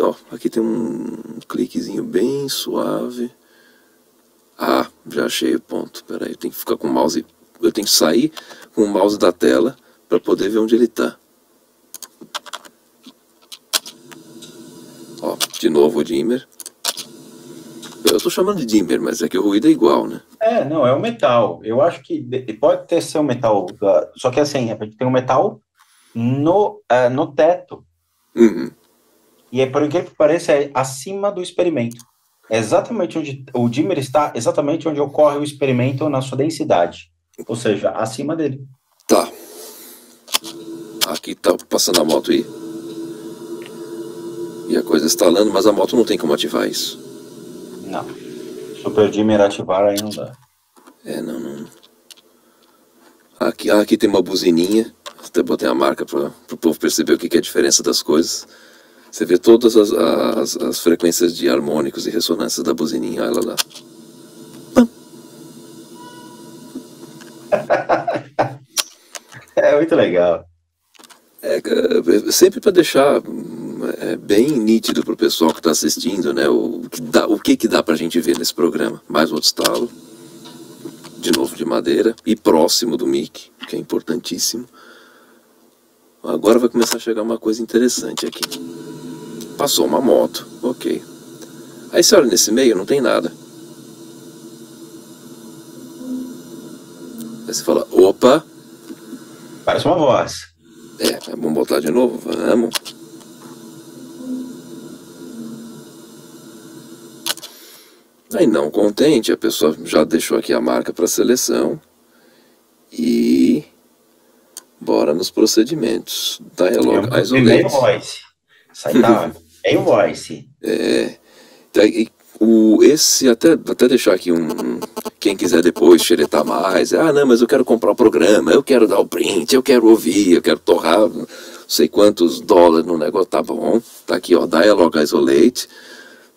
ó, aqui tem um cliquezinho bem suave. Ah, já achei o ponto. Pera aí, eu tenho que ficar com o mouse. Eu tenho que sair com o mouse da tela para poder ver onde ele está. Ó, de novo o dimmer. Eu estou chamando de dimmer, mas é que o ruído é igual, né? É, não, é o metal. Eu acho que pode ter ser o metal, só que assim, tem o metal no, uh, no teto. Uhum. E é por incrível que pareça, é acima do experimento. É exatamente onde o dimmer está, exatamente onde ocorre o experimento na sua densidade. Ou seja, acima dele. Tá. Aqui tá passando a moto aí. E a coisa instalando, mas a moto não tem como ativar isso. Não. Super dimmer ativar aí não dá. É, não, não. Aqui, aqui tem uma buzininha. Até botei a marca para o povo perceber o que, que é a diferença das coisas. Você vê todas as, as, as, frequências de harmônicos e ressonâncias da buzininha, olha lá. é muito legal. É, é sempre para deixar é, bem nítido para o pessoal que está assistindo, né? O que dá, o que que dá para a gente ver nesse programa? Mais outro estalo, de novo de madeira e próximo do mic, que é importantíssimo. Agora vai começar a chegar uma coisa interessante aqui. Passou uma moto, ok. Aí você olha nesse meio, não tem nada. Aí você fala, opa. Parece uma voz. É, vamos botar de novo? Vamos. Aí não contente, a pessoa já deixou aqui a marca para seleção. E bora nos procedimentos. Dialog é Isolate. Voice. Sai da é voice. É. Tá, o, esse, até, até deixar aqui um, quem quiser depois xeretar mais, ah, não, mas eu quero comprar o programa, eu quero dar o print, eu quero ouvir, eu quero torrar não sei quantos dólares no negócio, tá bom, tá aqui, ó, Dialog Isolate,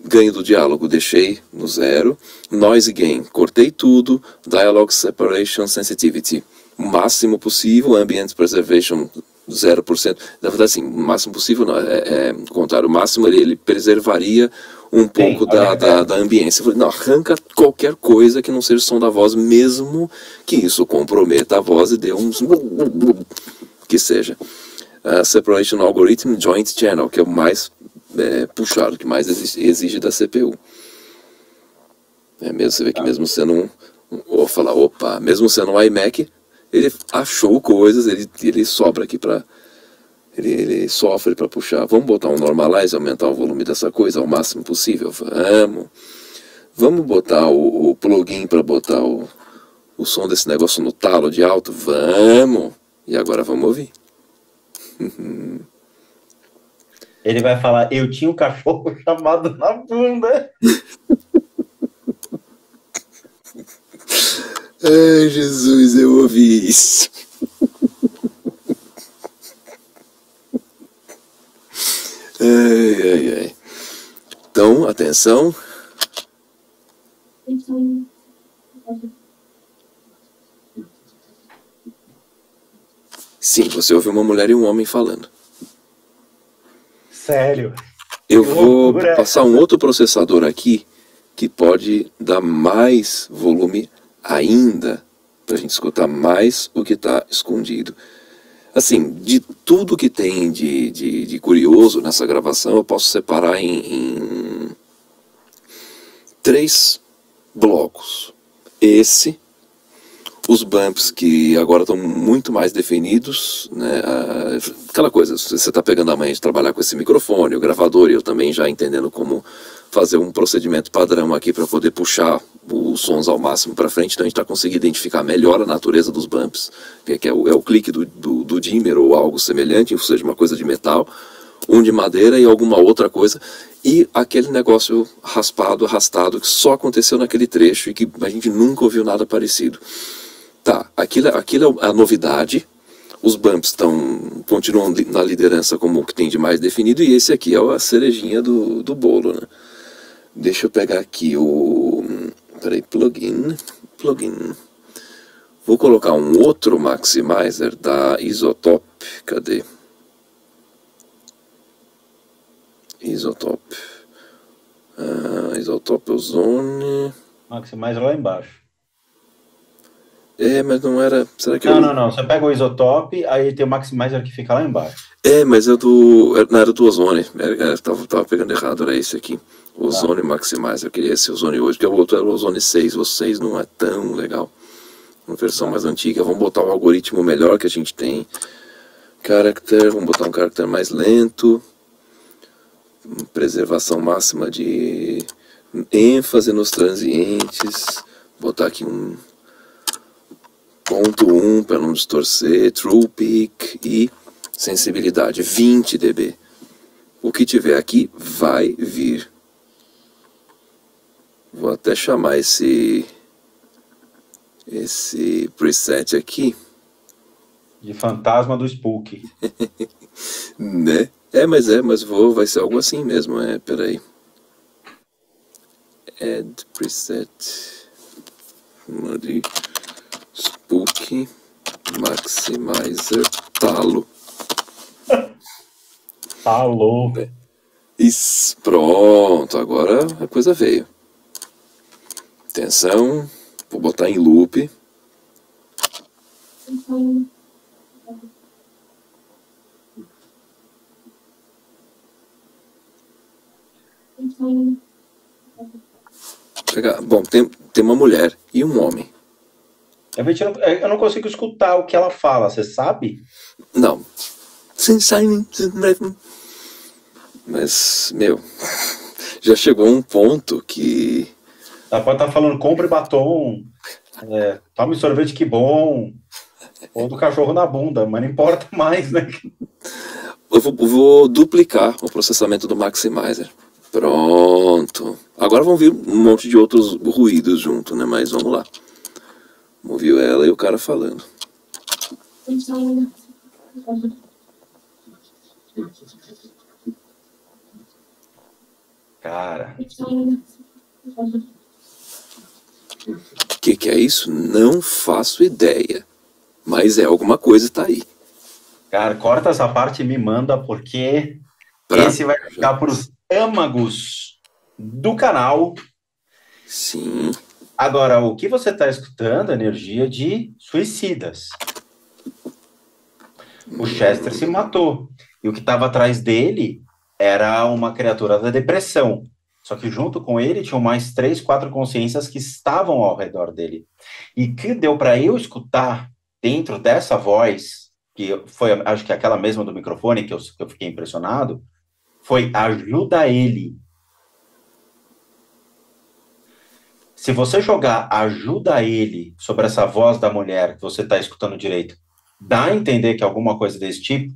ganho do diálogo deixei no zero, Noise Gain, cortei tudo, Dialog Separation Sensitivity, o máximo possível, Ambient Preservation 0%, na verdade assim, o máximo possível não, é, é contrário, o máximo ele, ele preservaria um pouco da, da, da, ambiência. Eu falei, não, arranca qualquer coisa que não seja o som da voz, mesmo que isso comprometa a voz e dê uns. que seja. Uh, separation Algorithm Joint Channel, que é o mais é, puxado, que mais exige, da CPU. É mesmo, você vê que mesmo sendo um. Ou falar, opa, mesmo sendo um iMac, ele achou coisas, ele, ele sobra aqui para ele, ele sofre para puxar. Vamos botar um normalize, aumentar o volume dessa coisa ao máximo possível? Vamos. Vamos botar o, o plugin para botar o, o som desse negócio no talo de alto? Vamos. E agora vamos ouvir. Ele vai falar, eu tinha um cachorro chamado na bunda. Ai, Jesus, eu ouvi isso. Ai, ai, ai. Então, atenção. Sim, você ouve uma mulher e um homem falando. Sério? Eu vou passar um outro processador aqui que pode dar mais volume ainda para a gente escutar mais o que está escondido. Assim, de tudo que tem de, de, de curioso nessa gravação, eu posso separar em, em três blocos. Esse, os bumps que agora estão muito mais definidos, né? aquela coisa, você está pegando a manhã de trabalhar com esse microfone, o gravador, e eu também já entendendo como fazer um procedimento padrão aqui para poder puxar os sons ao máximo para frente, então a gente está conseguindo identificar melhor a natureza dos bumps, que é o, é o clique do, do, do dimmer ou algo semelhante, ou seja, uma coisa de metal, um de madeira e alguma outra coisa, e aquele negócio raspado, arrastado, que só aconteceu naquele trecho e que a gente nunca ouviu nada parecido. Tá, aquilo, aquilo é a novidade, os bumps estão continuam na liderança como o que tem de mais definido, e esse aqui é a cerejinha do, do bolo, né? Deixa eu pegar aqui o. Peraí, plugin. Plugin. Vou colocar um outro maximizer da Isotop. Cadê? Isotope. Uh, isotope ozone. Maximizer lá embaixo. É, mas não era. Será que Não, eu... não, não. Você pega o isotope, aí tem o Maximizer que fica lá embaixo. É, mas é do. é- Não era do ozone. Era, era- tava, tava pegando errado, era esse aqui. Ozone Maximizer. Eu queria esse ozone hoje, porque o outro era o ozone 6. O 6 não é tão legal. Uma versão mais antiga. Vamos botar um algoritmo melhor que a gente tem. Character, vamos botar um character mais lento. Preservação máxima de ênfase nos transientes. Botar aqui um ponto 1 para não distorcer, true peak e sensibilidade 20 dB. O que tiver aqui vai vir. Vou até chamar esse esse preset aqui, De fantasma do Spook. né? É, mas é, mas vou, vai ser algo assim mesmo, é, peraí. Add preset. Ali. Spook Maximizer Talo. Alô. Isso, pronto, agora a coisa veio. Atenção, vou botar em loop. Bom, tem, tem uma mulher e um homem. Eu não, eu não consigo escutar o que ela fala, você sabe? Não. Mas, meu, já chegou um ponto que. Ela pode estar falando, compre batom, é, tome sorvete que bom, ou do cachorro na bunda, mas não importa mais, né? Eu vou, vou duplicar o processamento do Maximizer. Pronto. Agora vão vir um monte de outros ruídos junto, né? Mas vamos lá. Ouviu ela e o cara falando. Cara, O que, que é isso? Não faço ideia. Mas é alguma coisa tá aí. cara, corta essa parte e me manda, porque Pra- esse vai ficar para os âmagos do canal. Sim. Agora, o que você está escutando é energia de suicidas. O Chester se matou. E o que estava atrás dele era uma criatura da depressão. Só que junto com ele tinham mais três, quatro consciências que estavam ao redor dele. E que deu para eu escutar dentro dessa voz, que foi, acho que aquela mesma do microfone que eu, que eu fiquei impressionado, foi ajuda ele. Se você jogar ajuda ele sobre essa voz da mulher que você está escutando direito, dá a entender que alguma coisa desse tipo?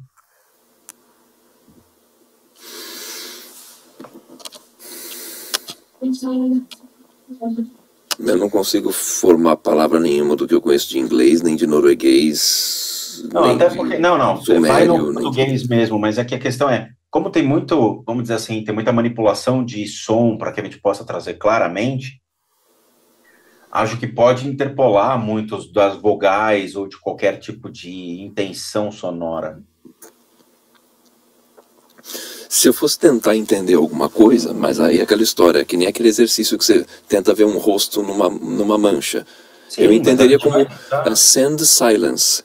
Eu não consigo formar palavra nenhuma do que eu conheço de inglês, nem de norueguês. Não, nem até de porque. Não, não. Sumério, vai no nem de- português mesmo, mas é que a questão é, como tem muito, vamos dizer assim, tem muita manipulação de som para que a gente possa trazer claramente, acho que pode interpolar muitos das vogais ou de qualquer tipo de intenção sonora. Se eu fosse tentar entender alguma coisa, mas aí é aquela história, que nem aquele exercício que você tenta ver um rosto numa, numa mancha. eu Sim, entenderia mas a como vai send silence,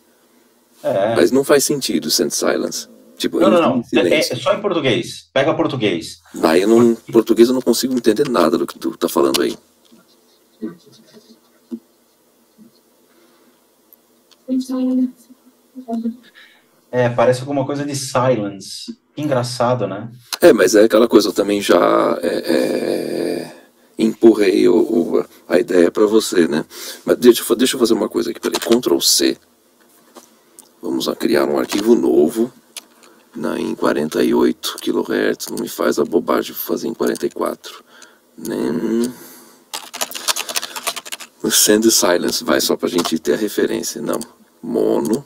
É. mas não faz sentido send silence. Tipo, Não, não, não. É, é só em português. Pega português. Aí eu não, em português eu não consigo entender nada do que tu tá falando aí. É, parece alguma coisa de silence. Engraçado, né? É, mas é aquela coisa, eu também já é, é, empurrei o, o- a ideia para você, né? Mas deixa, deixa eu fazer uma coisa aqui, peraí, Ctrl C. Vamos criar um arquivo novo na, em 48 kHz, não me faz a bobagem fazer em 44. Nem... Send Silence, vai só pra gente ter a referência, não. Mono.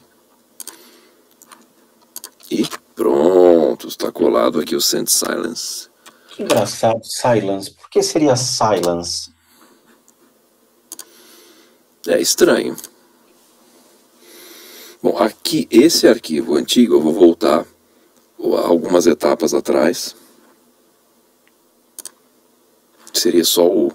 Está colado aqui o Sand Silence. Que engraçado, Silence. Por que seria Silence? É estranho. Bom, aqui esse arquivo antigo, eu vou voltar algumas etapas atrás. Seria só o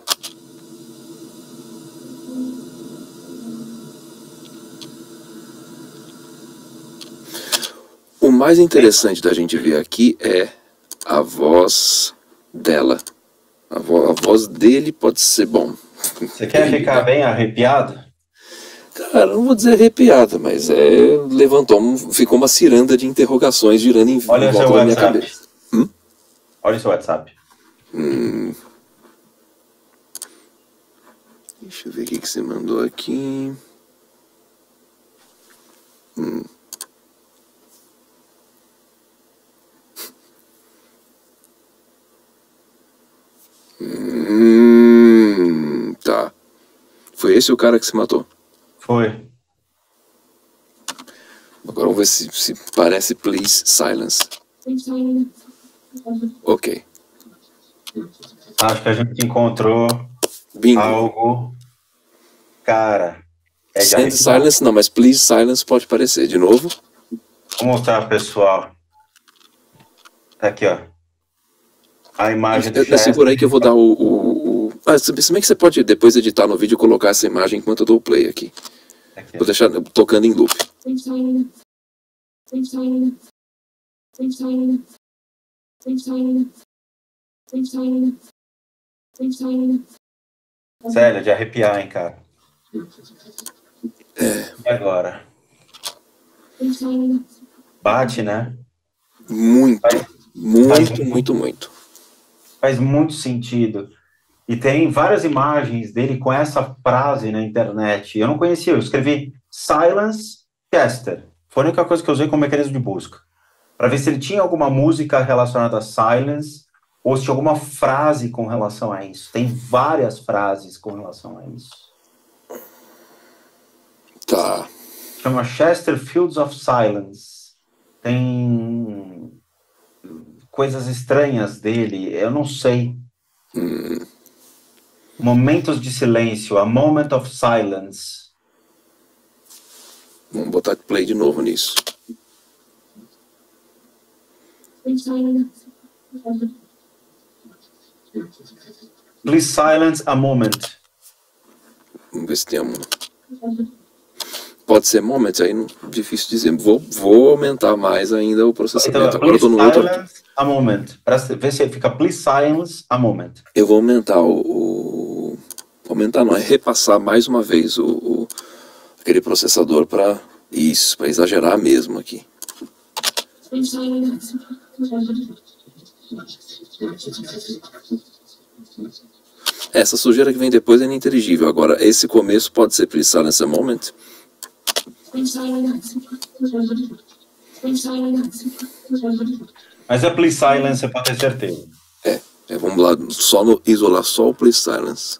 mais interessante da gente ver aqui é a voz dela. A, vo a voz dele pode ser bom. Você quer ficar bem arrepiado? Cara, não vou dizer arrepiado, mas é levantou, um, ficou uma ciranda de interrogações girando em, Olha em seu volta da minha WhatsApp. cabeça. Hum? Olha o seu WhatsApp. Hum. Deixa eu ver o que, que você mandou aqui. Hum. Hum, tá. Foi esse o cara que se matou. Foi. Agora vamos ver se, se parece Please Silence. Ok. Acho que a gente encontrou Bingo. algo. Cara. É Send arrepiar. Silence não, mas Please Silence pode parecer. De novo. Vou mostrar pessoal. Tá aqui, ó. A imagem do segura aí que eu vou dar o. o, o... Ah, se bem que você pode depois editar no vídeo e colocar essa imagem enquanto eu dou o play aqui. Aqui. Vou deixar tocando em loop. Sério, de arrepiar, hein, cara. É. E agora? Bate, né? Muito, Faz- muito, muito, muito. Faz muito sentido. E tem várias imagens dele com essa frase na internet. Eu não conhecia, eu escrevi Silence Chester. Foi a única coisa que eu usei como mecanismo de busca. Para ver se ele tinha alguma música relacionada a Silence ou se tinha alguma frase com relação a isso. Tem várias frases com relação a isso. Tá. Chama Chester Fields of Silence. Tem coisas estranhas dele, eu não sei. Hum, Momentos de silêncio, a moment of silence. vamos botar play de novo nisso. Please silence a moment. Vamos ver se tem um. Pode ser moment, aí não, difícil dizer. Vou, vou aumentar mais ainda o Então, processamento. Agora eu tô please no outro. silence a moment. Presta, vê se fica please silence a moment. Eu vou aumentar o. o- aumentar não, é repassar mais uma vez o, o- aquele processador para isso, para exagerar mesmo aqui. Essa sujeira que vem depois é ininteligível. Agora, esse começo pode ser Please Silence a Moment. Mas é please silence, você pode ter certeza. É, é, vamos lá, só no, isolar só o Please Silence.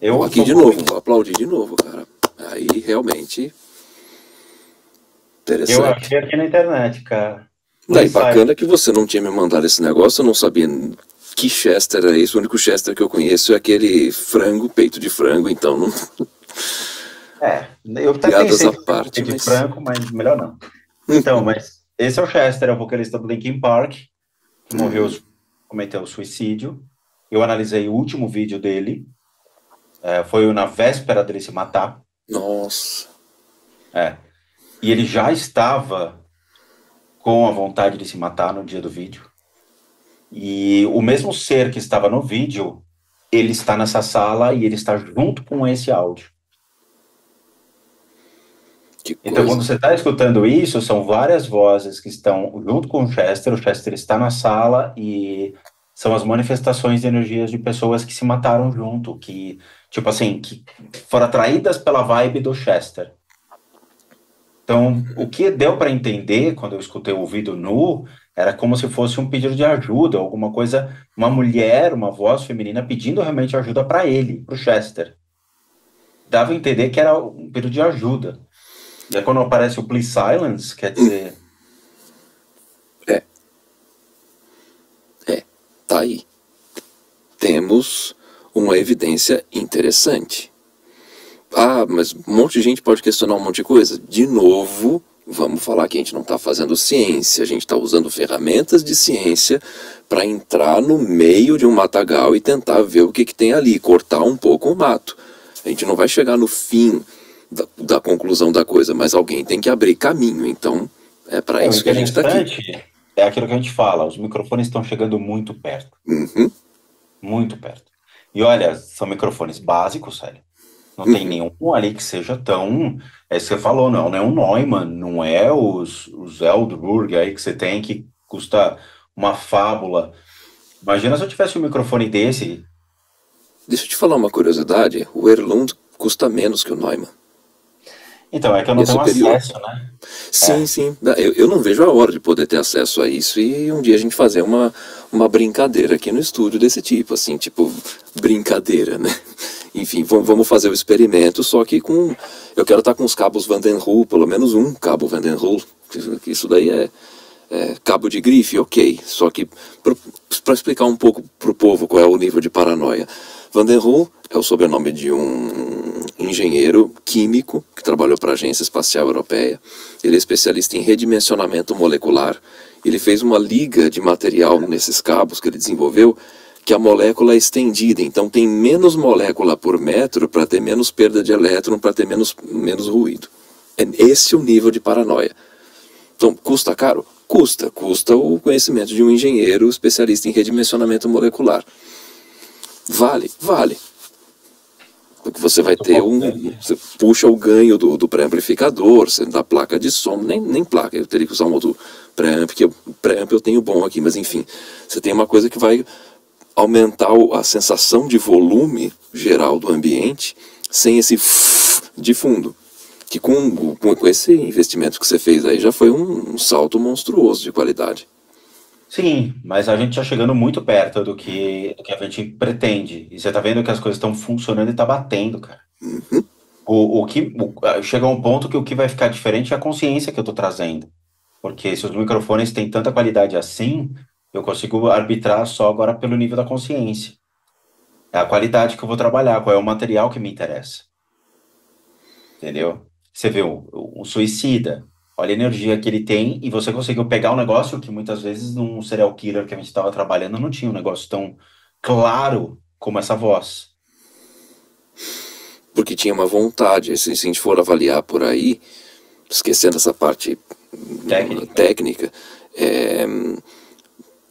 Eu aqui de novo, vou aplaudir de novo, cara. Aí realmente. Eu Interessante. achei aqui na internet, cara. Daí, bacana que você não tinha me mandado esse negócio, eu não sabia que Chester é esse. O único Chester que eu conheço é aquele frango, peito de frango, então não. É, eu até Piadas pensei à parte, de mas- franco, mas melhor não. Então, mas esse é o Chester, é o vocalista do Linkin Park, que morreu, cometeu suicídio. Eu analisei o último vídeo dele, é, foi na véspera dele se matar, Nossa. é. E ele já estava com a vontade de se matar no dia do vídeo. E o mesmo ser que estava no vídeo, ele está nessa sala e ele está junto com esse áudio. Então, quando você está escutando isso, são várias vozes que estão junto com o Chester. O Chester está na sala e são as manifestações de energias de pessoas que se mataram junto, que, tipo assim, que foram atraídas pela vibe do Chester. Então, o que deu para entender quando eu escutei o ouvido nu era como se fosse um pedido de ajuda, alguma coisa, uma mulher, uma voz feminina pedindo realmente ajuda para ele, para o Chester. Dava a entender que era um pedido de ajuda. E aí quando aparece o Please Silence, quer dizer, Tá aí. Temos uma evidência interessante. Ah, mas um monte de gente pode questionar um monte de coisa. De novo, Vamos falar que a gente não está fazendo ciência, a gente está usando ferramentas de ciência para entrar no meio de um matagal e tentar ver o que, que tem ali, cortar um pouco o mato. A gente não vai chegar no fim da, da conclusão da coisa, mas alguém tem que abrir caminho. Então, é para é, isso que a gente está aqui. É aquilo que a gente fala, os microfones estão chegando muito perto. Uhum. Muito perto. E olha, são microfones básicos, sério. Não uhum. tem nenhum ali que seja tão. É isso que você falou, não, não é um Neumann, não é os, os Eldburg aí que você tem que custa uma fábula. Imagina se eu tivesse um microfone desse. Deixa eu te falar uma curiosidade: o Erlund custa menos que o Neumann. Então, é que eu não é tenho superior. acesso, né? Sim, é. sim. Eu, eu não vejo a hora de poder ter acesso a isso e um dia a gente fazer uma, uma brincadeira aqui no estúdio desse tipo, assim, tipo, brincadeira, né? Enfim, vamos fazer o experimento, só que com. Eu quero estar com os cabos Vandenhoel, pelo menos um cabo Vandenhoel, que isso daí é, é cabo de grife, ok. Só que, para explicar um pouco para o povo qual é o nível de paranoia. Vandenhoel é o sobrenome de um engenheiro químico que trabalhou para a Agência Espacial Europeia. Ele é especialista em redimensionamento molecular. Ele fez uma liga de material nesses cabos que ele desenvolveu que a molécula é estendida, então tem menos molécula por metro para ter menos perda de elétron, para ter menos, menos ruído. É esse o nível de paranoia. Então, custa caro? Custa. Custa o conhecimento de um engenheiro especialista em redimensionamento molecular. Vale? Vale. Porque você vai ter um. Você puxa o ganho do, do pré-amplificador, da placa de som, nem, nem placa, eu teria que usar um outro pré-amp, que pré-amp eu tenho bom aqui, mas enfim. Você tem uma coisa que vai aumentar a sensação de volume geral do ambiente sem esse de fundo. Que com, com, esse investimento que você fez aí já foi um, um salto monstruoso de qualidade. Sim, mas a gente está chegando muito perto do que, do que a gente pretende. E você está vendo que as coisas estão funcionando e está batendo, cara. Uhum. O, o que o, chega a um ponto que o que vai ficar diferente é a consciência que eu estou trazendo. Porque se os microfones têm tanta qualidade assim, eu consigo arbitrar só agora pelo nível da consciência. É a qualidade que eu vou trabalhar, qual é o material que me interessa. Entendeu? Você vê um, um suicida, olha a energia que ele tem e você conseguiu pegar um negócio que muitas vezes num serial killer que a gente estava trabalhando não tinha um negócio tão claro como essa voz. Porque tinha uma vontade, se a gente for avaliar por aí, esquecendo essa parte técnica, técnica é,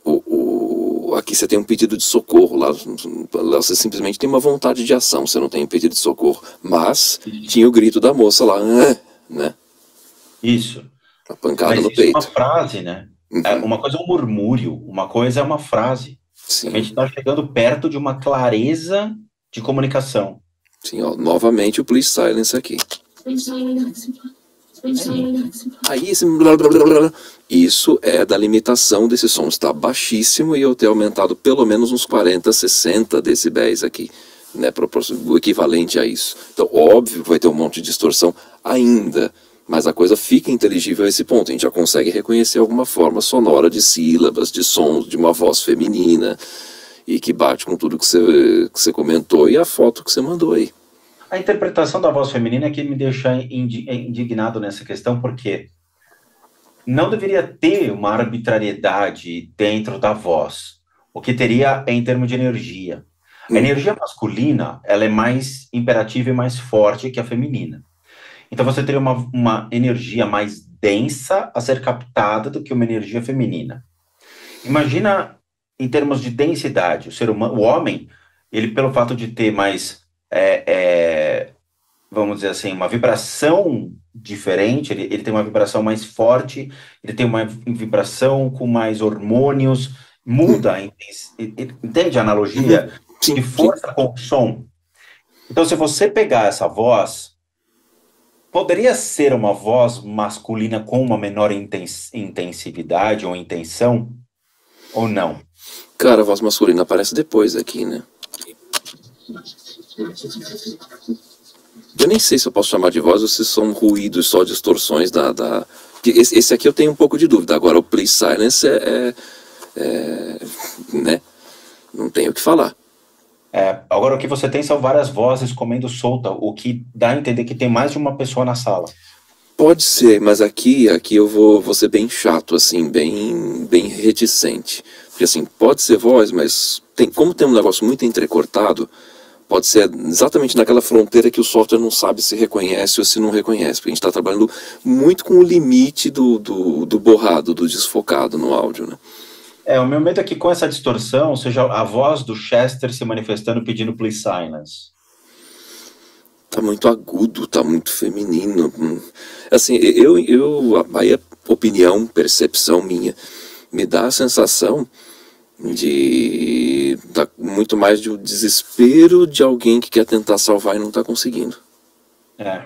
o, o, aqui você tem um pedido de socorro, lá, lá você simplesmente tem uma vontade de ação, você não tem um pedido de socorro. Mas tinha o grito da moça lá, né? Isso. A pancada Mas no peito. É uma frase, né? Uhum. É, uma coisa é um murmúrio, uma coisa é uma frase. Sim. A gente está chegando perto de uma clareza de comunicação. Sim, ó, novamente o please silence aqui. Aí esse blá, blá, isso é da limitação desse som está baixíssimo e eu ter aumentado pelo menos uns 40, 60 decibéis aqui, né, o equivalente a isso. Então, óbvio vai ter um monte de distorção ainda, mas a coisa fica inteligível a esse ponto. A gente já consegue reconhecer alguma forma sonora de sílabas, de sons, de uma voz feminina e que bate com tudo que você, que você comentou e a foto que você mandou aí. A interpretação da voz feminina é que me deixa indignado nessa questão, porque não deveria ter uma arbitrariedade dentro da voz. O que teria é em termos de energia. A energia masculina ela é mais imperativa e mais forte que a feminina. Então você teria uma, uma energia mais densa a ser captada do que uma energia feminina. Imagina em termos de densidade, o ser humano, o homem, ele pelo fato de ter mais é, é, vamos dizer assim, uma vibração diferente, ele, ele tem uma vibração mais forte, ele tem uma vibração com mais hormônios, muda, entende a analogia? Sim, de força sim. com o som. Então, se você pegar essa voz, poderia ser uma voz masculina com uma menor intensividade ou intenção, ou não? Cara, a voz masculina aparece depois aqui, né? Eu nem sei se eu posso chamar de voz ou se são ruídos, só distorções da. da... Esse, esse aqui eu tenho um pouco de dúvida. Agora, o Please Silence é, é, é. né? Não tenho o que falar. É, agora, o que você tem são várias vozes comendo solta, o que dá a entender que tem mais de uma pessoa na sala. Pode ser, mas aqui, aqui eu vou, vou ser bem chato, assim, bem, bem reticente. Porque assim, pode ser voz, mas tem, como tem um negócio muito entrecortado, pode ser exatamente naquela fronteira que o software não sabe se reconhece ou se não reconhece. Porque a gente está trabalhando muito com o limite do, do, do borrado, do desfocado no áudio, né? É, o meu medo é que com essa distorção seja a voz do Chester se manifestando pedindo please silence tá muito agudo, tá muito feminino. Assim, eu, eu, aí é opinião, percepção minha, me dá a sensação de tá muito mais de um desespero de alguém que quer tentar salvar e não tá conseguindo. É.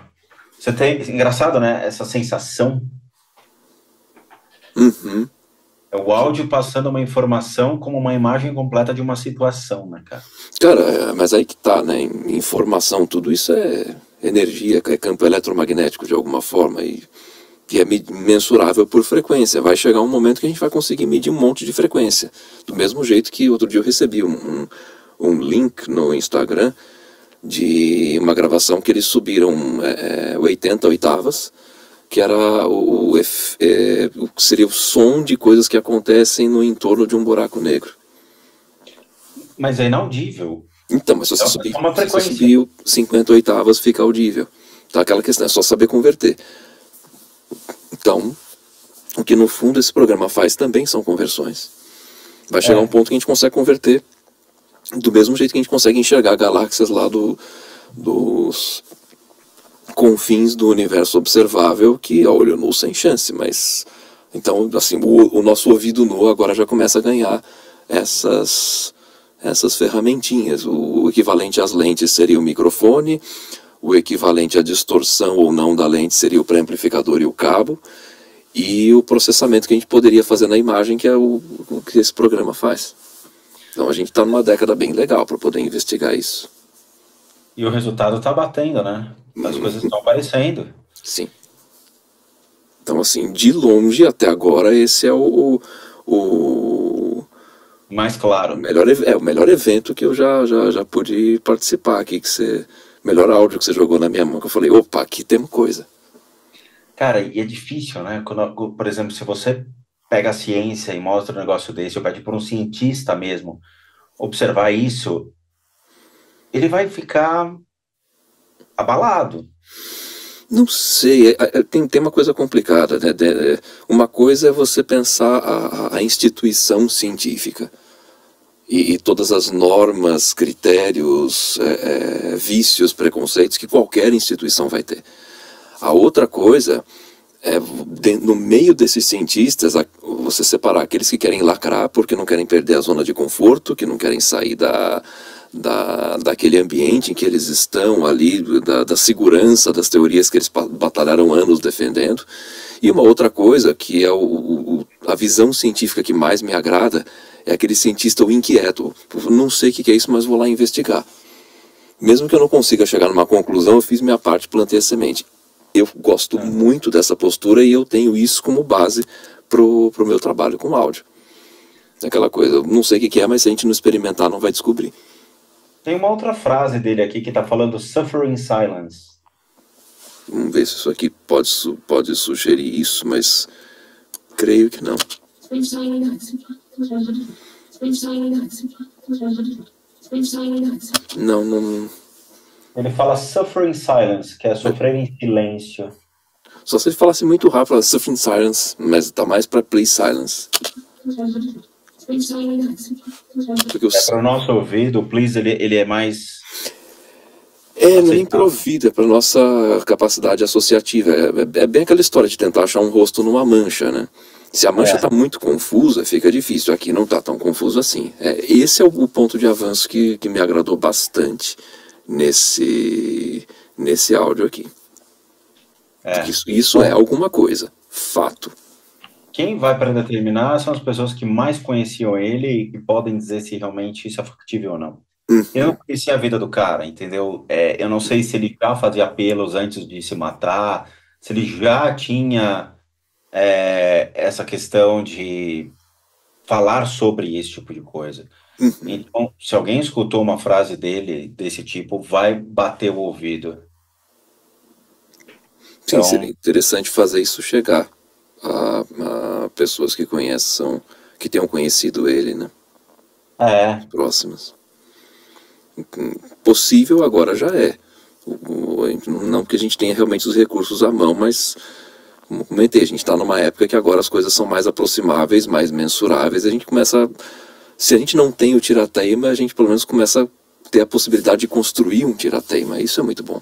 Você tem, engraçado, né? Essa sensação. Uhum. É o áudio passando uma informação como uma imagem completa de uma situação, né, cara? Cara, é, mas aí que tá, né? Informação, tudo isso é energia, é campo eletromagnético de alguma forma e, e é mensurável por frequência. Vai chegar um momento que a gente vai conseguir medir um monte de frequência. Do mesmo jeito que outro dia eu recebi um, um, um link no Instagram de uma gravação que eles subiram é, 80 oitavas que era o, é, seria o som de coisas que acontecem no entorno de um buraco negro. Mas é inaudível. Então, mas se você, é subir, se você subir 50 oitavas, fica audível. Tá aquela questão, é só saber converter. Então, o que no fundo esse programa faz também são conversões. Vai chegar é. um ponto que a gente consegue converter do mesmo jeito que a gente consegue enxergar galáxias lá do, dos confins do universo observável que a olho nu sem chance, mas então assim o, o nosso ouvido nu agora já começa a ganhar essas essas ferramentinhas. O equivalente às lentes seria o microfone, o equivalente à distorção ou não da lente seria o pré-amplificador e o cabo, e o processamento que a gente poderia fazer na imagem, que é o, o que esse programa faz. Então a gente está numa década bem legal para poder investigar isso. E o resultado está batendo, né? As coisas estão aparecendo. Sim. Então, assim, de longe até agora, esse é o, o, mais claro. O melhor, é o melhor evento que eu já, já, já pude participar aqui, que você. Melhor áudio que você jogou na minha mão, que eu falei, opa, aqui temos coisa. Cara, e é difícil, né? Quando, por exemplo, se você pega a ciência e mostra um negócio desse, ou pede para um cientista mesmo observar isso, ele vai ficar abalado. Não sei, é, é, tem, tem uma coisa complicada. Né? É, uma coisa é você pensar a, a instituição científica e, e, todas as normas, critérios, é, é, vícios, preconceitos que qualquer instituição vai ter. A outra coisa é, de, no meio desses cientistas, você separar aqueles que querem lacrar porque não querem perder a zona de conforto, que não querem sair da, da, daquele ambiente em que eles estão ali, da, da segurança das teorias que eles batalharam anos defendendo. E uma outra coisa, que é o, o, a visão científica que mais me agrada, é aquele cientista o inquieto. Não sei o que é isso, mas vou lá investigar. Mesmo que eu não consiga chegar numa conclusão, eu fiz minha parte, plantei a semente. Eu gosto muito dessa postura e eu tenho isso como base para o meu trabalho com áudio. Aquela coisa, não sei o que é, mas se a gente não experimentar, não vai descobrir. Tem uma outra frase dele aqui que está falando suffering silence. Vamos ver se isso aqui pode, pode sugerir isso, mas creio que não. Não, não. Ele fala suffering silence, que é sofrer em silêncio. Só se ele falasse muito rápido, suffering silence, mas tá mais para play silence. Porque É para o nosso ouvido, o please ele, ele é mais. É, não é nem para ouvido, é para nossa capacidade associativa. É, é, é, bem aquela história de tentar achar um rosto numa mancha, né? Se a mancha está é. muito confusa, fica difícil. Aqui não está tão confuso assim. É, esse é o, o, ponto de avanço que, que me agradou bastante nesse, nesse áudio aqui. É. Isso, isso é alguma coisa, fato. Quem vai para determinar são as pessoas que mais conheciam ele e podem dizer se realmente isso é factível ou não. Uhum. Eu não conhecia a vida do cara, entendeu? É, eu não sei se ele já fazia apelos antes de se matar, se ele já tinha é, essa questão de falar sobre esse tipo de coisa. Uhum. Então, se alguém escutou uma frase dele desse tipo, vai bater o ouvido. Sim, então... seria interessante fazer isso chegar a, a, pessoas que conheçam, que tenham conhecido ele, né? É. Próximas. Possível agora já é. Não que a gente tenha realmente os recursos à mão, mas como comentei, a gente está numa época que agora as coisas são mais aproximáveis, mais mensuráveis, a gente começa se a gente não tem o tirateima, a gente pelo menos começa a ter a possibilidade de construir um tirateima, isso é muito bom.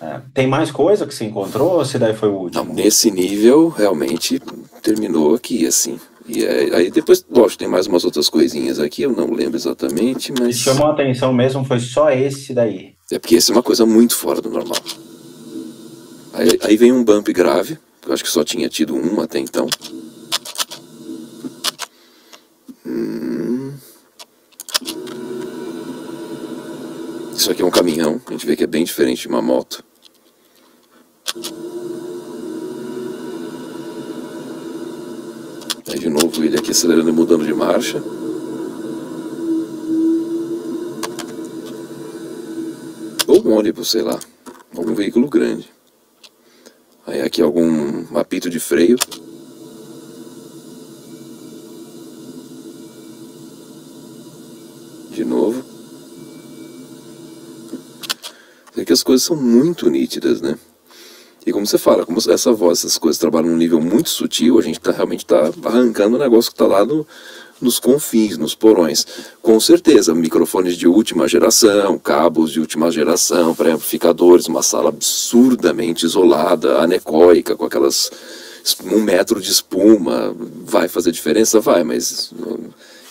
É. Tem mais coisa que se encontrou ou se daí foi o último? Não, nesse nível, realmente, terminou aqui, assim. E é, aí depois, lógico, tem mais umas outras coisinhas aqui, eu não lembro exatamente, mas... chamou a atenção mesmo foi só esse daí. É porque esse é uma coisa muito fora do normal. Aí, aí vem um bump grave, eu acho que só tinha tido um até então. Hum. Isso aqui é um caminhão, a gente vê que é bem diferente de uma moto. Aí de novo ele aqui acelerando e mudando de marcha. Ou um ônibus, sei lá. Algum veículo grande. Aí aqui algum apito de freio. De novo. É que as coisas são muito nítidas, né? E como você fala, como essa voz, essas coisas trabalham num nível muito sutil, a gente tá, realmente está arrancando o negócio que está lá no, nos confins, nos porões. Com certeza, microfones de última geração, cabos de última geração, pré-amplificadores, uma sala absurdamente isolada, anecoica, com aquelas um metro de espuma, vai fazer diferença? Vai, mas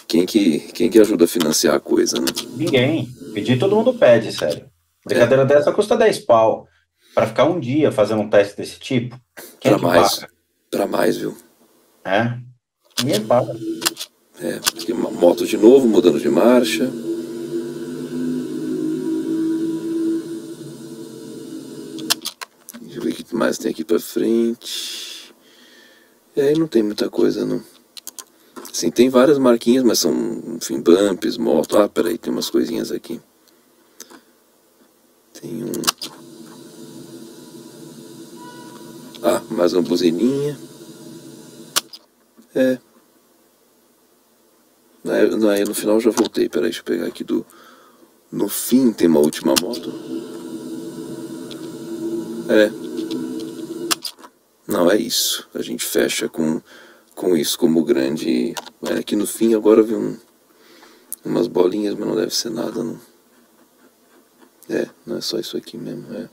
quem que, quem que ajuda a financiar a coisa, né? Ninguém. Pedir todo mundo pede, sério. Brincadeira é. dessa custa 10 pau. Para ficar um dia fazendo um teste desse tipo, quem pra é que mais, paga? Pra mais, viu? É? Ninguém paga. É, moto de novo, mudando de marcha. Deixa eu ver o que mais tem aqui pra frente. E aí não tem muita coisa, não. Sim, tem várias marquinhas, mas são, enfim, bumps, moto. Ah, peraí, tem umas coisinhas aqui. Tem um... Ah, mais uma buzininha. É. Aí no final já voltei. Peraí, deixa eu pegar aqui do. No fim tem uma última moto. É. Não, é isso. A gente fecha com, com isso como grande. É, aqui no fim agora vi um, umas bolinhas, mas não deve ser nada, não. É, não é só isso aqui mesmo, é.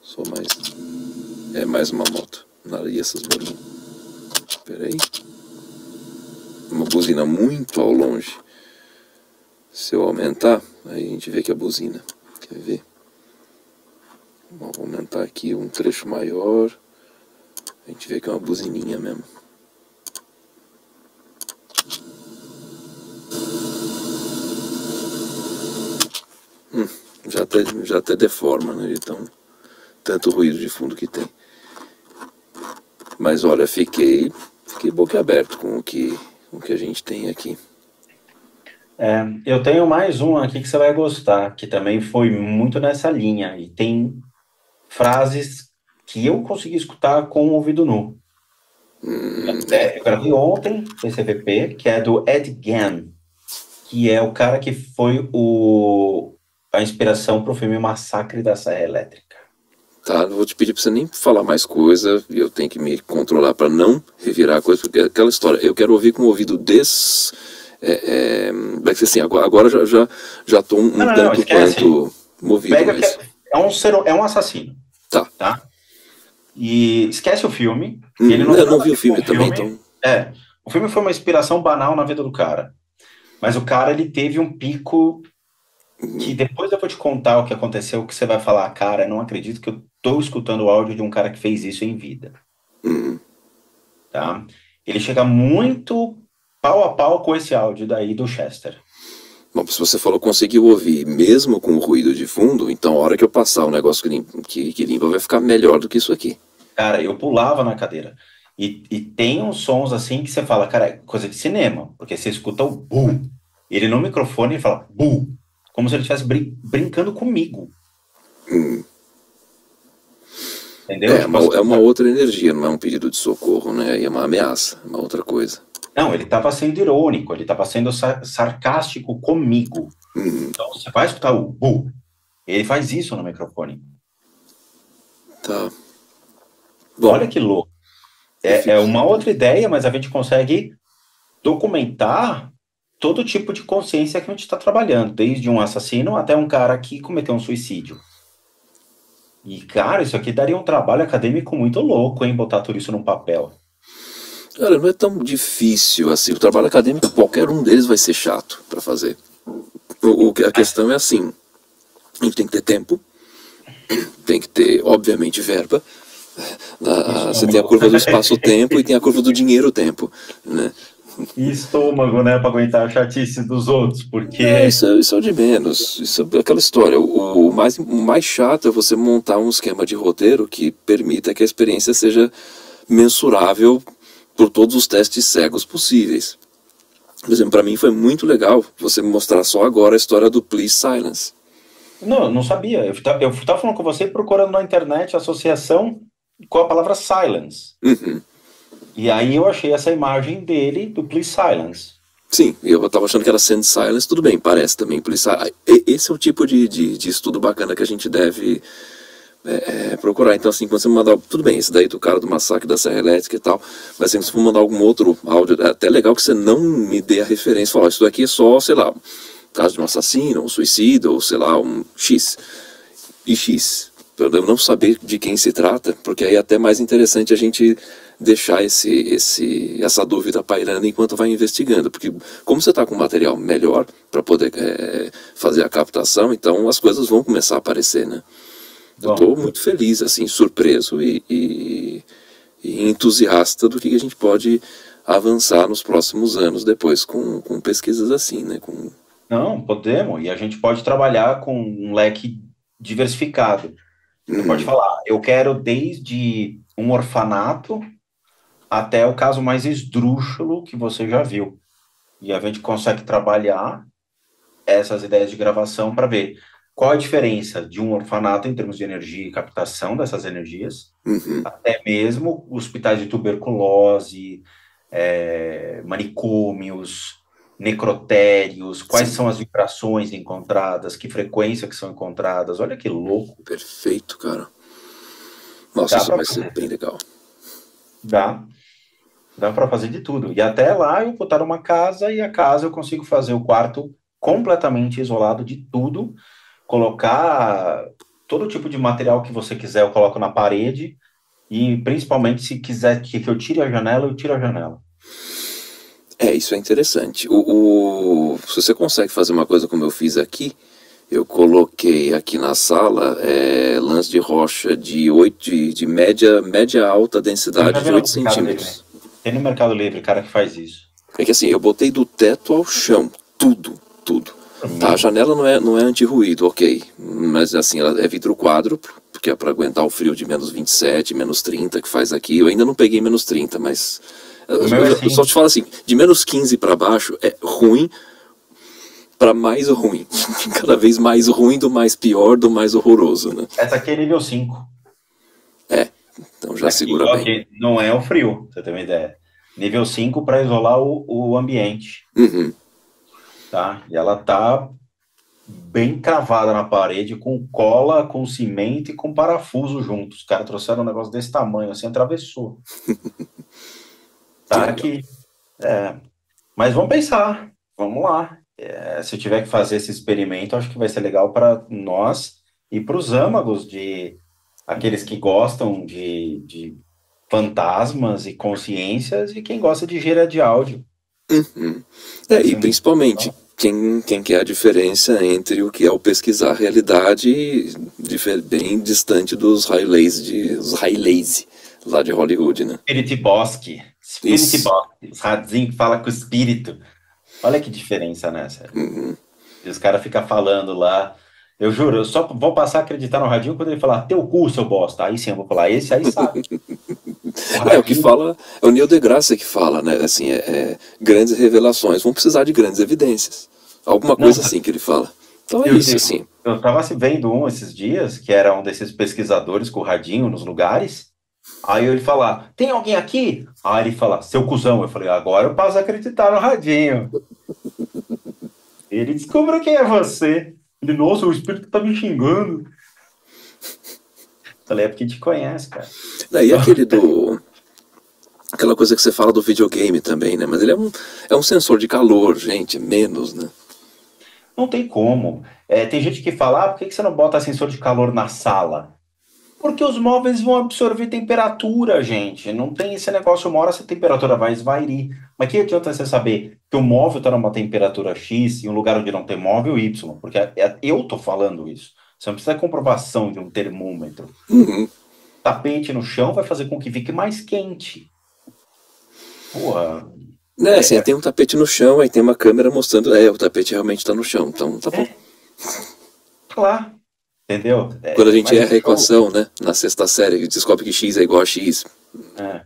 Só mais. É mais uma moto. Nada, e essas bolinhas? Aí. Uma buzina muito ao longe. Se eu aumentar, aí a gente vê que a buzina. Quer ver? Vou aumentar aqui um trecho maior. A gente vê que é uma buzininha mesmo. Hum, já, até, já até deforma, né? Então, tanto ruído de fundo que tem. Mas olha, fiquei, fiquei boquiaberto com o que, o que a gente tem aqui. É, eu tenho mais um aqui que você vai gostar, que também foi muito nessa linha, e tem frases que eu consegui escutar com o ouvido nu. Hum. É, eu gravei ontem esse EVP, que é do Ed Gein, que é o cara que foi o, a inspiração para o filme Massacre da Serra Elétrica tá? Não vou te pedir para você nem falar mais coisa, e eu tenho que me controlar para não revirar a coisa, porque é aquela história, eu quero ouvir com o ouvido des... É, é, assim, agora, agora já, já, já tô um, não, não, tanto não, quanto movido. Mas... É, um ser, é um assassino. Tá. tá? E esquece o filme. Hum, ele não, eu não vi o filme, filme também, então... É, o filme foi uma inspiração banal na vida do cara. Mas o cara, ele teve um pico que depois eu vou te contar o que aconteceu, que você vai falar, cara, não acredito que eu tô escutando o áudio de um cara que fez isso em vida. Uhum. Tá? Ele chega muito pau a pau com esse áudio daí do Chester. Bom, se você falou conseguiu ouvir mesmo com o ruído de fundo, então a hora que eu passar o negócio que limpa, que, que limpa vai ficar melhor do que isso aqui. Cara, eu pulava na cadeira. E, e tem uns sons assim que você fala, cara, é coisa de cinema, porque você escuta o bu. Ele no microfone ele fala bu, como se ele estivesse brin brincando comigo. Hum. Entendeu? É, Tipo uma, assim, é uma outra energia, não é um pedido de socorro, né? É uma ameaça, uma outra coisa. Não, ele estava sendo irônico, ele estava sendo sa- sarcástico comigo. Hum, Então, você vai escutar o bu. Ele faz isso no microfone. tá. Bom, Olha que louco. É, é uma outra ideia, mas a gente consegue documentar todo tipo de consciência que a gente está trabalhando, desde um assassino até um cara que cometeu um suicídio. E, cara, isso aqui daria um trabalho acadêmico muito louco, hein? Botar tudo isso num papel. cara, não é tão difícil assim. O trabalho acadêmico, qualquer um deles vai ser chato para fazer. O, a questão é assim: a gente tem que ter tempo, tem que ter, obviamente, verba. Isso, você tem a curva do espaço-tempo e tem a curva do dinheiro-tempo, né? E estômago, né? Para aguentar a chatice dos outros, porque. É, isso, é- isso é o de menos. Isso é aquela história. O, o mais, o mais chato é você montar um esquema de roteiro que permita que a experiência seja mensurável por todos os testes cegos possíveis. Por exemplo, para mim foi muito legal você me mostrar só agora a história do Please Silence. Não, eu não sabia. Eu ta- eu estava falando com você procurando na internet a associação com a palavra silence. Uhum. E aí eu achei essa imagem dele do Please Silence. Sim, eu tava achando que era Send Silence, tudo bem, parece também Please Silence. Esse é o tipo de, de, de estudo bacana que a gente deve é, é, procurar. Então, assim, quando você mandar. Tudo bem, esse daí do cara do massacre da Serra Elétrica e tal. Mas assim, se for mandar algum outro áudio, é até legal que você não me dê a referência. Falar, isso daqui é só, sei lá, caso de um assassino, um suicídio, ou sei lá, um X. E X. Não saber de quem se trata, porque aí é até mais interessante a gente deixar esse, esse, essa dúvida pairando enquanto vai investigando. Porque como você está com material melhor para poder é, fazer a captação, então as coisas vão começar a aparecer, né? Eu Bom. estou muito feliz, assim, surpreso e, e- e entusiasta do que a gente pode avançar nos próximos anos depois com, com pesquisas assim, né? Com, Não, podemos. E a gente pode trabalhar com um leque diversificado. Você pode falar, eu quero desde um orfanato até o caso mais esdrúxulo que você já viu. E a gente consegue trabalhar essas ideias de gravação para ver qual a diferença de um orfanato em termos de energia e captação dessas energias, Uhum. até mesmo hospitais de tuberculose, é, manicômios, necrotérios, quais são as vibrações encontradas, que frequência que são encontradas. Olha que louco. Perfeito, cara. Nossa, Dá isso vai ser bem legal. Dá. Dá para fazer de tudo. E até lá eu botar uma casa e a casa eu consigo fazer o quarto completamente isolado de tudo, colocar todo tipo de material que você quiser, eu coloco na parede e principalmente se quiser que eu tire a janela, eu tiro a janela. É, isso é interessante. O, o- se você consegue fazer uma coisa como eu fiz aqui, eu coloquei aqui na sala é, lance de rocha de, 8, de, de média, média alta densidade de vendo 8 no Mercado centímetros. Tem no Mercado Livre cara que faz isso. É que assim, eu botei do teto ao chão, tudo, tudo. Tá, a janela não é, não é anti-ruído, ok. Mas assim, ela é vidro quádruplo, porque é para aguentar o frio de menos 27, menos 30 que faz aqui. Eu ainda não peguei menos 30, mas. Eu, é eu só te falo assim, de menos 15 para baixo é ruim para mais ruim. Cada vez mais ruim do mais pior, do mais horroroso, né? Essa aqui é nível 5. É, então já Aqui, segura ó, bem. não é o frio, você ter uma ideia. Nível 5 para isolar o, o ambiente. Uhum. tá? E ela tá bem cravada na parede, com cola, com cimento e com parafuso juntos. Os caras trouxeram um negócio desse tamanho, assim, atravessou. tá Que aqui. É. Mas vamos pensar, vamos lá. É, se eu tiver que fazer esse experimento, acho que vai ser legal para nós e para os âmagos de aqueles que gostam de, de fantasmas e consciências e quem gosta de gíria de áudio. Uhum. É, e principalmente quem, quem quer a diferença entre o que é o pesquisar a realidade bem distante dos Rayleigh de, os lá de Hollywood, né? Spirit Bosque. Spirit Isso. Que fala com o espírito. Olha que diferença nessa. Uhum. E os caras ficam falando lá. Eu juro, eu só vou passar a acreditar no radinho quando ele falar teu cu, seu bosta. Aí sim, eu vou falar, esse aí sabe. É, o que fala, é o Neil deGrasse que fala, né? Assim, é, é, grandes revelações vão precisar de grandes evidências. Alguma coisa Não. assim que ele fala. Então é Eu isso, assim. Eu estava vendo um esses dias, que era um desses pesquisadores com o radinho nos lugares. Aí ele fala, tem alguém aqui? Aí ele fala, seu cuzão. Eu falei, agora eu passo a acreditar no radinho. Ele descobriu quem é você. Ele, nossa, o espírito tá me xingando. Falei, é porque te conhece, cara. Daí aquele do. Aquela coisa que você fala do videogame também, né? Mas ele é um, é um sensor de calor, gente, menos, né? Não tem como. É, tem gente que fala, ah, por que que você não bota sensor de calor na sala? Porque os móveis vão absorver temperatura, gente. Não tem esse negócio, uma hora essa temperatura vai esvairir. Mas que adianta você saber que o móvel está numa temperatura X e um lugar onde não tem móvel Y? Porque é- é- eu tô falando isso. Você não precisa de comprovação de um termômetro. Uhum. Tapete no chão vai fazer com que fique mais quente. Porra, Né, assim, tem um tapete no chão, aí tem uma câmera mostrando, é, o tapete realmente tá no chão, então tá bom. tá lá. Entendeu? É, Quando a gente mas erra a eu- equação, né, na sexta série, descobre que x é igual a x. É. Tá.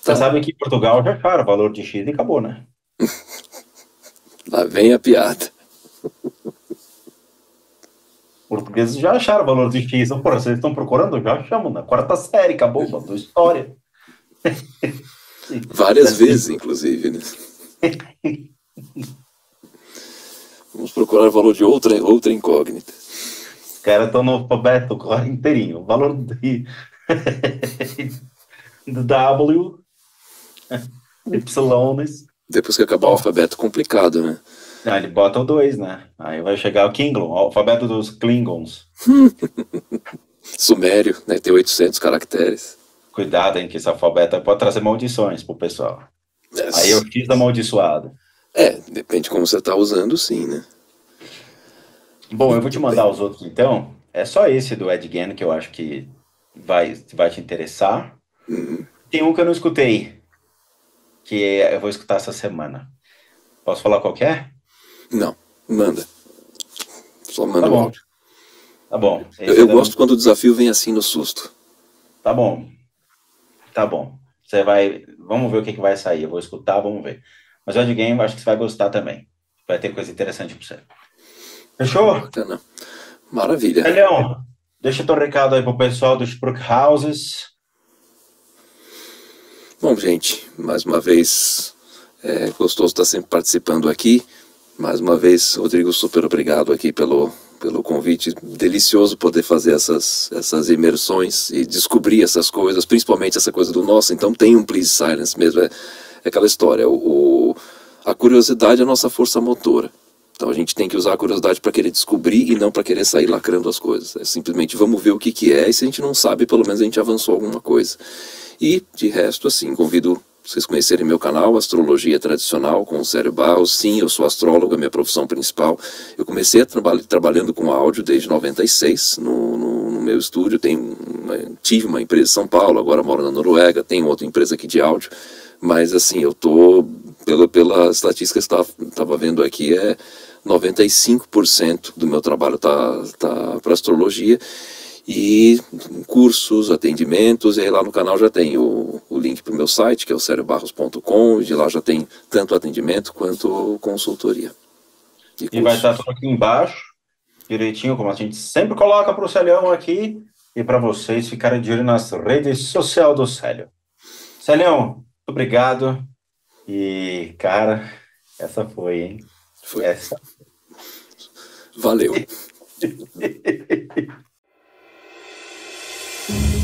Você sabe que em Portugal já acharam o valor de X e acabou, né? Lá vem a piada. Portugueses já acharam o valor de X. Então, porra, vocês estão procurando? Já achamos, na quarta série, acabou, mandou história. Várias vezes, inclusive, né? Vamos procurar o valor de outra, outra incógnita. Os caras estão no alfabeto inteirinho. O valor de... do W, Y. Depois que acabar o alfabeto complicado, né? Ah, ele bota o 2, né? Aí vai chegar o Klingon, o alfabeto dos Klingons. Sumério, né? Tem 800 caracteres. Cuidado, hein, que esse alfabeto pode trazer maldições pro pessoal. Aí o X amaldiçoado. É, depende de como você tá usando, sim, né? Bom, eu vou te mandar os outros então. É só esse do Ed Gein que eu acho que vai, vai te interessar. Tem um que eu não escutei, que eu vou escutar essa semana. Posso falar qual é? Não, manda. Só manda Tá o bom. áudio. Tá bom. Eu, Esse eu não- gosto quando o desafio vem assim no susto. Tá bom. Tá bom. Você vai. Vamos ver o que, que vai sair. Eu vou escutar, vamos ver. Mas o Ed eu acho que você vai gostar também. Vai ter coisa interessante pra você. Fechou? Bacana. Maravilha. Leão, deixa teu recado aí pro pessoal dos Brook Houses. Bom, gente, mais uma vez, é gostoso estar sempre participando aqui. Mais uma vez, Rodrigo, super obrigado aqui pelo, pelo convite. Delicioso poder fazer essas, essas imersões e descobrir essas coisas, principalmente essa coisa do nosso. Então, tem um Please Silence mesmo. É, é aquela história. O, o- a curiosidade é a nossa força motora. Então a gente tem que usar a curiosidade para querer descobrir e não para querer sair lacrando as coisas. É simplesmente vamos ver o que, que é e se a gente não sabe, pelo menos a gente avançou alguma coisa. E de resto, assim, convido vocês conhecerem meu canal, Astrologia Tradicional, com o Cério Barros. Sim, eu sou astrólogo, é minha profissão principal. Eu comecei traba trabalhando com áudio desde 96 no, no, no meu estúdio. Tenho uma- tive uma empresa em São Paulo, agora moro na Noruega, tenho outra empresa aqui de áudio. Mas assim, eu tô, pela, pela estatística que estava vendo aqui, é 95% do meu trabalho tá, tá para astrologia e cursos, atendimentos, e aí lá no canal já tem o, o link para o meu site, que é o seriobarros.com, e de lá já tem tanto atendimento quanto consultoria. E curso. vai estar tudo aqui embaixo, direitinho, como a gente sempre coloca para o Celhão aqui, e para vocês ficarem de olho nas redes sociais do Célio. Muito obrigado. E, cara, essa foi, hein? Foi. Essa. Valeu.